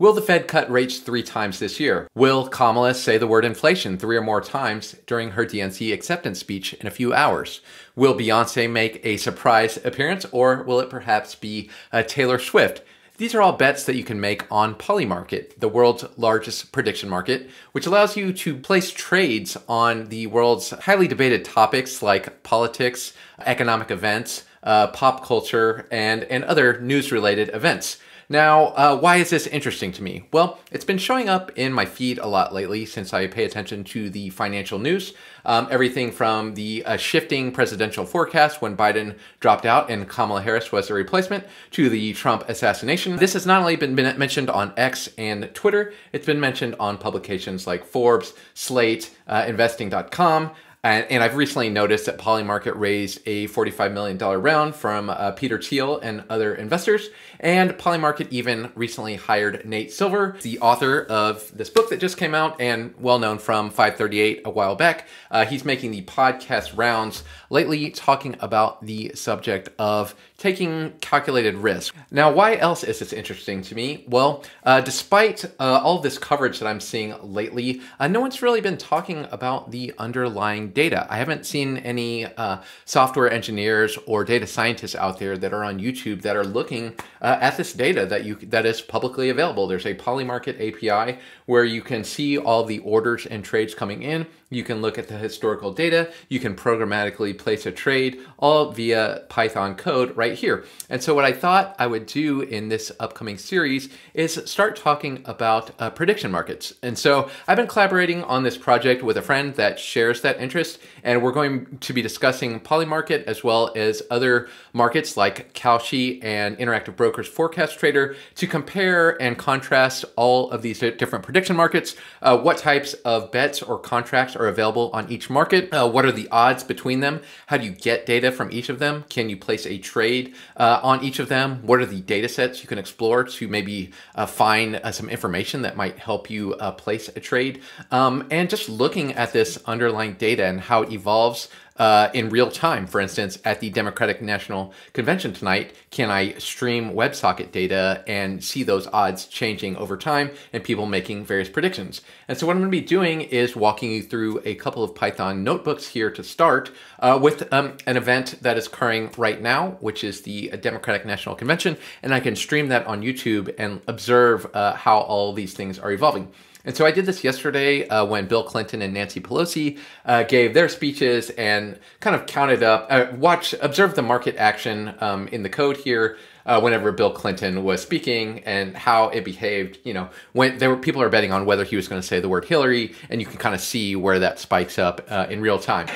Will the Fed cut rates three times this year? Will Kamala say the word inflation three or more times during her DNC acceptance speech in a few hours? Will Beyonce make a surprise appearance or will it perhaps be uh, Taylor Swift? These are all bets that you can make on Polymarket, the world's largest prediction market, which allows you to place trades on the world's highly debated topics like politics, economic events, uh, pop culture, and, and other news related events. Now, uh, why is this interesting to me? Well, it's been showing up in my feed a lot lately since I pay attention to the financial news. Um, everything from the uh, shifting presidential forecast when Biden dropped out and Kamala Harris was the replacement to the Trump assassination. This has not only been, mentioned on X and Twitter, it's been mentioned on publications like Forbes, Slate, uh, Investing.com, and, and, I've recently noticed that Polymarket raised a $45 million round from uh, Peter Thiel and other investors. And Polymarket even recently hired Nate Silver, the author of this book that just came out and well known from 538 a while back. Uh, he's making the podcast rounds lately talking about the subject of taking calculated risk. Now, why else is this interesting to me? Well, uh, despite uh, all this coverage that I'm seeing lately, uh, no one's really been talking about the underlying data. I haven't seen any uh, software engineers or data scientists out there that are on YouTube that are looking uh, at this data that you that is publicly available. There's a Polymarket API where you can see all the orders and trades coming in. You can look at the historical data. You can programmatically place a trade all via Python code right here. And so what I thought I would do in this upcoming series is start talking about uh, prediction markets. And so I've been collaborating on this project with a friend that shares that interest. And we're going to be discussing Polymarket as well as other markets like Kalshi and Interactive Brokers Forecast Trader to compare and contrast all of these different prediction markets, uh, what types of bets or contracts are available on each market. Uh, what are the odds between them? How do you get data from each of them? Can you place a trade uh, on each of them? What are the data sets you can explore to maybe uh, find uh, some information that might help you uh, place a trade? Um, and just looking at this underlying data and how it evolves uh, in real time. For instance, at the Democratic National Convention tonight, can I stream WebSocket data and see those odds changing over time and people making various predictions? And so what I'm going to be doing is walking you through a couple of Python notebooks here to start uh, with um, an event that is occurring right now, which is the Democratic National Convention, and I can stream that on YouTube and observe uh, how all these things are evolving. And so I did this yesterday uh, when Bill Clinton and Nancy Pelosi uh, gave their speeches and kind of counted up, uh, watch, observe the market action um, in the code here uh, whenever Bill Clinton was speaking and how it behaved. You know, when there were people are betting on whether he was going to say the word Hillary, and you can kind of see where that spikes up uh, in real time.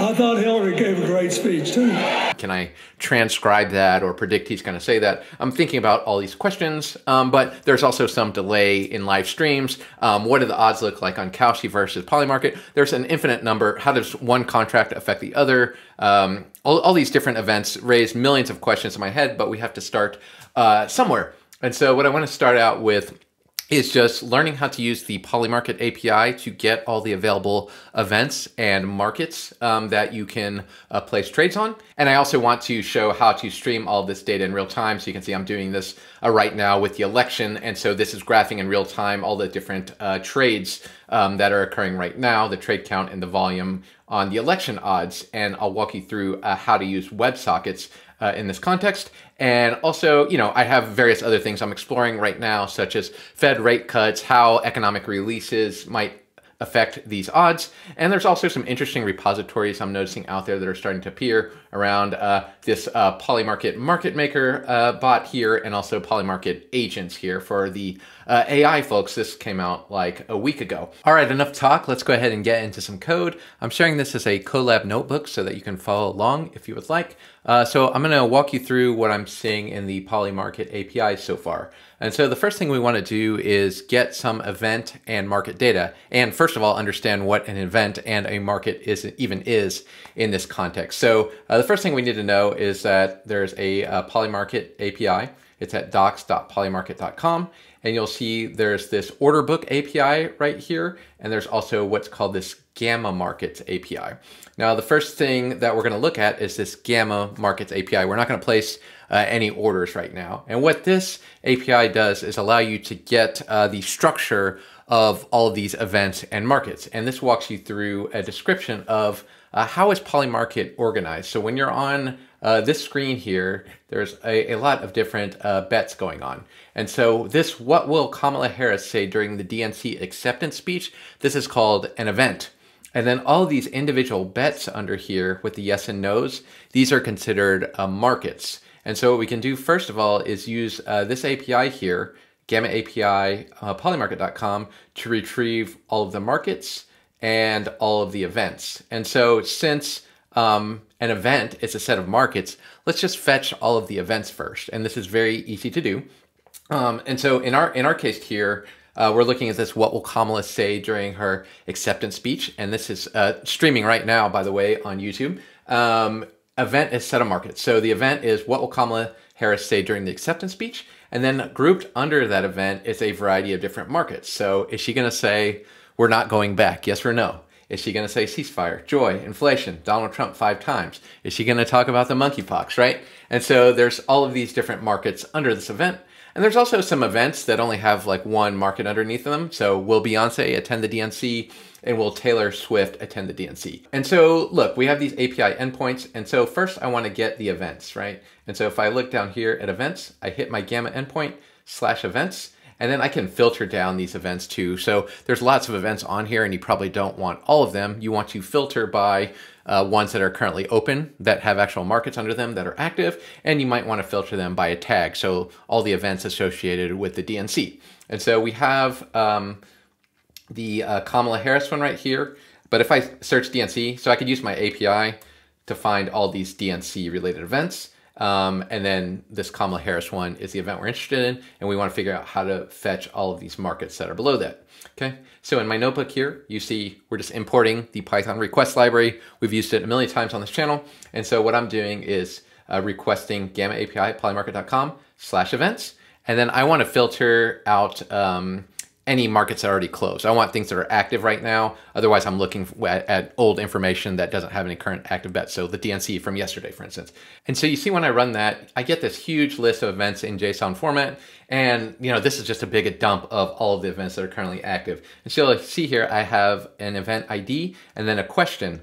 I thought Hillary gave a great speech too. Can I transcribe that or predict he's going to say that? I'm thinking about all these questions, um, but there's also some delay in live streams. Um, what do the odds look like on Kalshi versus Polymarket? There's an infinite number. How does one contract affect the other? Um, all, all, these different events raise millions of questions in my head, but we have to start uh, somewhere. And so what I want to start out with is just learning how to use the Polymarket API to get all the available events and markets um, that you can uh, place trades on. And I also want to show how to stream all this data in real time. So you can see I'm doing this uh, right now with the election. And so this is graphing in real time all the different uh, trades um, that are occurring right now, the trade count and the volume on the election odds. And I'll walk you through uh, how to use WebSockets uh, in this context. And also, you know, I have various other things I'm exploring right now, such as Fed rate cuts, how economic releases might affect these odds. And there's also some interesting repositories I'm noticing out there that are starting to appear around uh, this uh, Polymarket market maker uh, bot here and also Polymarket agents here for the uh, AI folks. This came out like a week ago. All right, enough talk. Let's go ahead and get into some code. I'm sharing this as a Colab notebook so that you can follow along if you would like. Uh, so I'm going to walk you through what I'm seeing in the Polymarket API so far. And so the first thing we want to do is get some event and market data. And first of all, understand what an event and a market is even is in this context. So uh, the first thing we need to know is that there's a, a Polymarket API. It's at docs.polymarket.com. And you'll see there's this order book API right here. And there's also what's called this Gamma Markets API. Now, the first thing that we're going to look at is this Gamma Markets API. We're not going to place uh, any orders right now. And what this API does is allow you to get uh, the structure of all of these events and markets. And this walks you through a description of uh, how is Polymarket organized. So when you're on uh, this screen here, there's a, a lot of different uh, bets going on. And so this, what will Kamala Harris say during the DNC acceptance speech? This is called an event. And then all these individual bets under here with the yes and no's, these are considered uh, markets. And so what we can do first of all is use uh, this API here, Gamma API uh, polymarket.com to retrieve all of the markets and all of the events. And so since um, an event is a set of markets, let's just fetch all of the events first. And this is very easy to do. Um, and so in our in our case here, uh, we're looking at this. What will Kamala say during her acceptance speech? And this is uh, streaming right now, by the way, on YouTube. Um, event is set of markets. So the event is what will Kamala Harris say during the acceptance speech? And then grouped under that event is a variety of different markets. So is she going to say we're not going back? Yes or no? Is she going to say ceasefire, joy, inflation, Donald Trump five times? Is she going to talk about the monkeypox, right? And so there's all of these different markets under this event. And there's also some events that only have like one market underneath them. So will Beyonce attend the DNC and will Taylor Swift attend the DNC? And so look, we have these API endpoints. And so first I want to get the events, right? And so if I look down here at events, I hit my gamma endpoint slash events and then I can filter down these events too. So there's lots of events on here and you probably don't want all of them. You want to filter by uh, ones that are currently open, that have actual markets under them that are active, and you might want to filter them by a tag. So all the events associated with the DNC. And so we have um, the uh, Kamala Harris one right here. But if I search DNC, so I could use my API to find all these DNC related events. Um, and then this Kamala Harris one is the event we're interested in, and we want to figure out how to fetch all of these markets that are below that. Okay, so in my notebook here, you see we're just importing the Python request library. We've used it a million times on this channel, and so what I'm doing is uh, requesting Gamma API polymarket.com slash events, and then I want to filter out um, any markets that are already closed. I want things that are active right now. Otherwise, I'm looking at, at, old information that doesn't have any current active bets. So the DNC from yesterday, for instance. And so you see when I run that, I get this huge list of events in JSON format. And you know, this is just a big dump of all of the events that are currently active. And so you see here, I have an event ID and then a question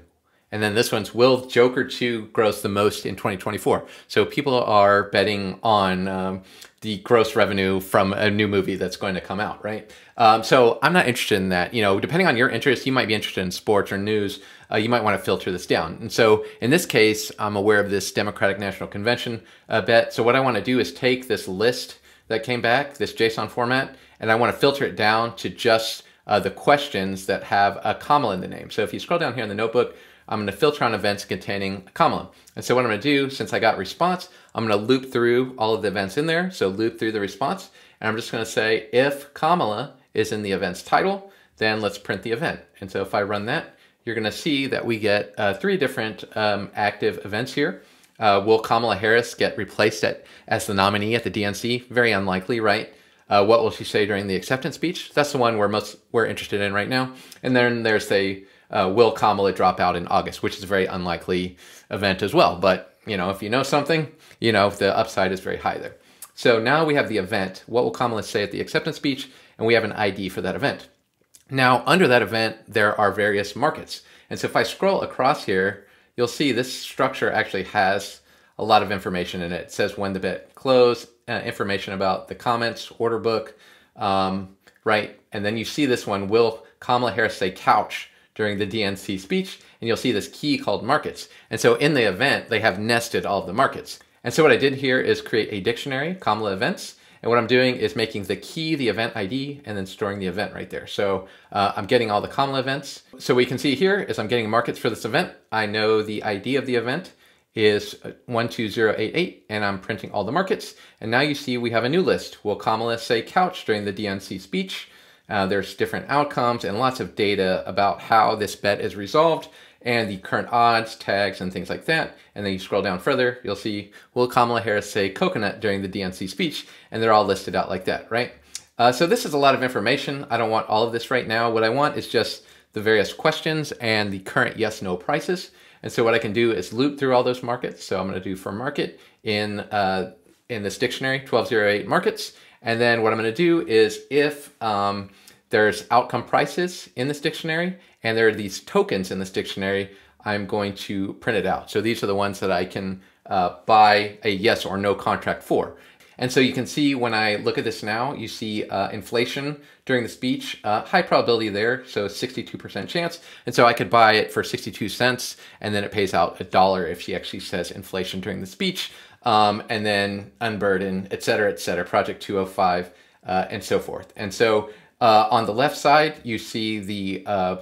and then this one's Will Joker 2 gross the most in 2024? So people are betting on um, the gross revenue from a new movie that's going to come out, right? Um, so I'm not interested in that. You know, depending on your interest, you might be interested in sports or news. Uh, you might want to filter this down. And so in this case, I'm aware of this Democratic National Convention uh, bet. So what I want to do is take this list that came back, this JSON format, and I want to filter it down to just uh, the questions that have a Kamala in the name. So if you scroll down here in the notebook, I'm going to filter on events containing Kamala. And so what I'm going to do, since I got response, I'm going to loop through all of the events in there. So loop through the response. And I'm just going to say if Kamala is in the event's title, then let's print the event. And so if I run that, you're going to see that we get uh, three different um, active events here. Uh, will Kamala Harris get replaced at, as the nominee at the DNC? Very unlikely, right? Uh, what will she say during the acceptance speech? That's the one we're most we're interested in right now. And then there's a uh, will Kamala drop out in August, which is a very unlikely event as well. But, you know, if you know something, you know, the upside is very high there. So now we have the event. What will Kamala say at the acceptance speech? And we have an ID for that event. Now, under that event, there are various markets. And so if I scroll across here, you'll see this structure actually has a lot of information in it. It says when the bet closed, uh, information about the comments, order book, um, right? And then you see this one, will Kamala Harris say couch? During the DNC speech, and you'll see this key called markets. And so in the event, they have nested all of the markets. And so what I did here is create a dictionary, Kamala events, and what I'm doing is making the key the event ID and then storing the event right there. So uh, I'm getting all the Kamala events. So we can see here is I'm getting markets for this event. I know the ID of the event is 12088 and I'm printing all the markets. And now you see we have a new list. Will Kamala say couch during the DNC speech? Uh, there's different outcomes and lots of data about how this bet is resolved and the current odds, tags, and things like that. And then you scroll down further, you'll see, will Kamala Harris say coconut during the DNC speech? And they're all listed out like that, right? Uh, so this is a lot of information. I don't want all of this right now. What I want is just the various questions and the current yes-no prices. And so what I can do is loop through all those markets. So I'm going to do for market in uh, in this dictionary, 1208 markets. And then what I'm going to do is if um, there's outcome prices in this dictionary and there are these tokens in this dictionary, I'm going to print it out. So these are the ones that I can uh, buy a yes or no contract for. And so you can see when I look at this now, you see uh, inflation during the speech, uh, high probability there, so 62% chance. And so I could buy it for 62 cents, and then it pays out a dollar if she actually says inflation during the speech, um, and then unburden, et cetera, et cetera, Project 205, uh, and so forth. And so uh, on the left side, you see the uh,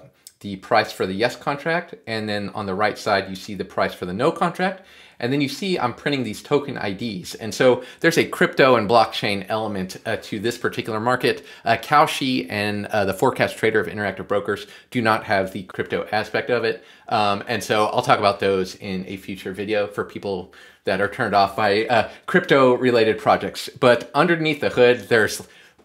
the price for the yes contract, and then on the right side, you see the price for the no contract. And then you see I'm printing these token IDs. And so there's a crypto and blockchain element uh, to this particular market. Uh, Kalshi and uh, the Forecast Trader of Interactive Brokers do not have the crypto aspect of it. Um, and so I'll talk about those in a future video for people that are turned off by uh, crypto related projects. But underneath the hood, there's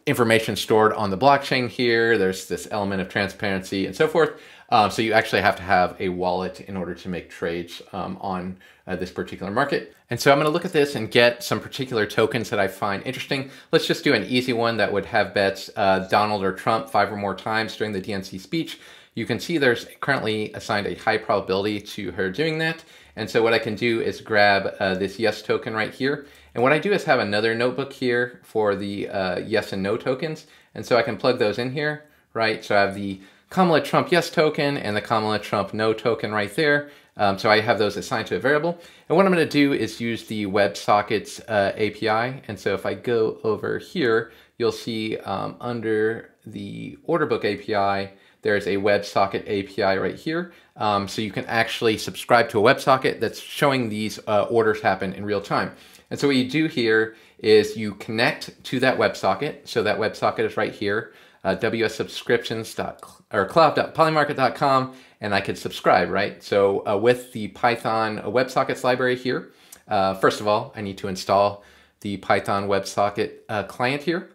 information stored on the blockchain here. There's this element of transparency and so forth. Um, so you actually have to have a wallet in order to make trades um, on uh, this particular market. And so I'm gonna look at this and get some particular tokens that I find interesting. Let's just do an easy one that would have bets uh, Donald or Trump five or more times during the DNC speech. You can see there's currently assigned a high probability to her doing that. And so what I can do is grab uh, this yes token right here. And what I do is have another notebook here for the uh, yes and no tokens. And so I can plug those in here, right? So I have the Kamala Trump yes token and the Kamala Trump no token right there. Um, so I have those assigned to a variable. And what I'm going to do is use the WebSockets uh, API. And so if I go over here, you'll see um, under the order book API, there's a WebSocket API right here. Um, so you can actually subscribe to a WebSocket that's showing these uh, orders happen in real time. And so what you do here is you connect to that WebSocket. So that WebSocket is right here uh, wssubscriptions.com or cloud.polymarket.com and I could subscribe, right? So uh, with the Python WebSockets library here, uh, first of all, I need to install the Python WebSocket uh, client here,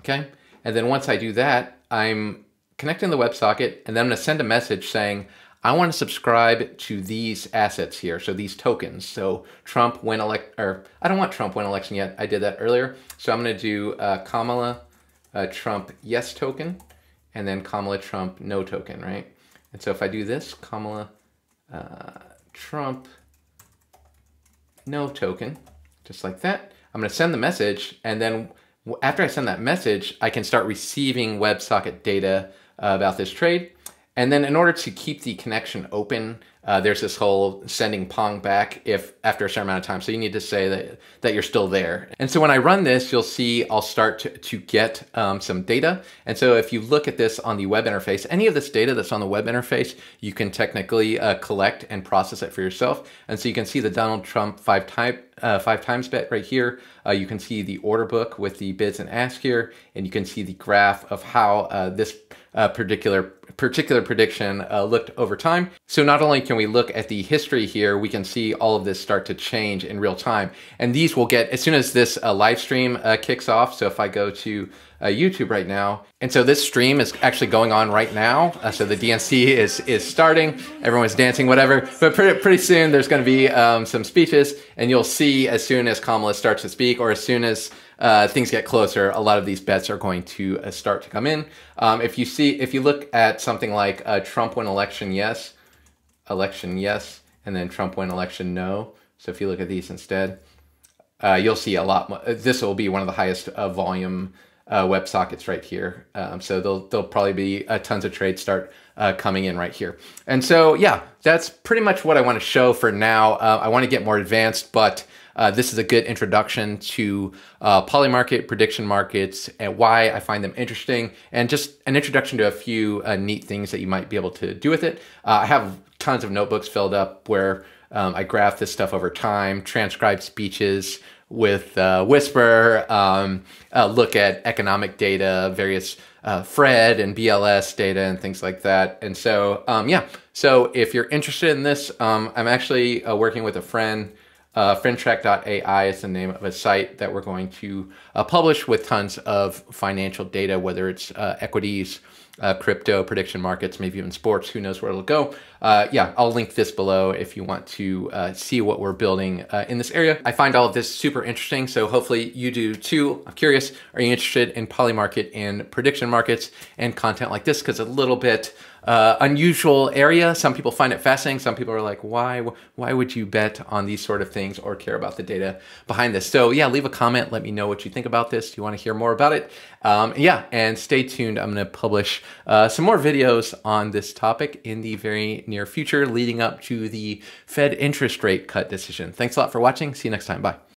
okay? And then once I do that, I'm connecting the WebSocket and then I'm gonna send a message saying, I want to subscribe to these assets here, so these tokens. So Trump win elect, or I don't want Trump win election yet. I did that earlier. So I'm going to do uh, Kamala uh, Trump yes token, and then Kamala Trump no token, right? And so if I do this, Kamala uh, Trump no token, just like that, I'm going to send the message, and then after I send that message, I can start receiving WebSocket data about this trade. And then in order to keep the connection open, uh, there's this whole sending Pong back if after a certain amount of time. So you need to say that, that you're still there. And so when I run this, you'll see I'll start to, to get um, some data. And so if you look at this on the web interface, any of this data that's on the web interface, you can technically uh, collect and process it for yourself. And so you can see the Donald Trump five type uh, five times bet right here. Uh, you can see the order book with the bids and ask here, and you can see the graph of how uh, this uh, particular particular prediction uh, looked over time. So not only can we look at the history here, we can see all of this start to change in real time. And these will get, as soon as this uh, live stream uh, kicks off, so if I go to uh, YouTube right now, and so this stream is actually going on right now. Uh, so the DNC is is starting, everyone's dancing, whatever. But pretty, pretty soon there's gonna be um, some speeches and you'll see as soon as Kamala starts to speak or as soon as uh, things get closer, a lot of these bets are going to uh, start to come in. Um, if you see, if you look at something like uh, Trump win election yes, election yes, and then Trump win election no. So if you look at these instead, uh, you'll see a lot more. This will be one of the highest volume uh, WebSockets right here. Um, so there'll, there'll probably be tons of trades start coming in right here. And so, yeah, that's pretty much what I want to show for now. I want to get more advanced, but uh, this is a good introduction to uh, polymarket, prediction markets, and why I find them interesting, and just an introduction to a few uh, neat things that you might be able to do with it. Uh, I have tons of notebooks filled up where um, I graph this stuff over time, transcribe speeches with uh, Whisper, um, uh, look at economic data, various uh, FRED and BLS data and things like that. And so, um, yeah, so if you're interested in this, um, I'm actually uh, working with a friend Uh, FinTrack.ai is the name of a site that we're going to uh, publish with tons of financial data, whether it's uh, equities, uh, crypto, prediction markets, maybe even sports. Who knows where it'll go? Uh, yeah, I'll link this below if you want to uh, see what we're building uh, in this area. I find all of this super interesting, so hopefully you do too. I'm curious, are you interested in Polymarket and prediction markets and content like this? Because a little bit uh, unusual area. Some people find it fascinating. Some people are like, why, why would you bet on these sort of things or care about the data behind this? So yeah, leave a comment. Let me know what you think about this. Do you want to hear more about it? Um, yeah, and stay tuned. I'm going to publish uh, some more videos on this topic in the very near future leading up to the Fed interest rate cut decision. Thanks a lot for watching. See you next time. Bye.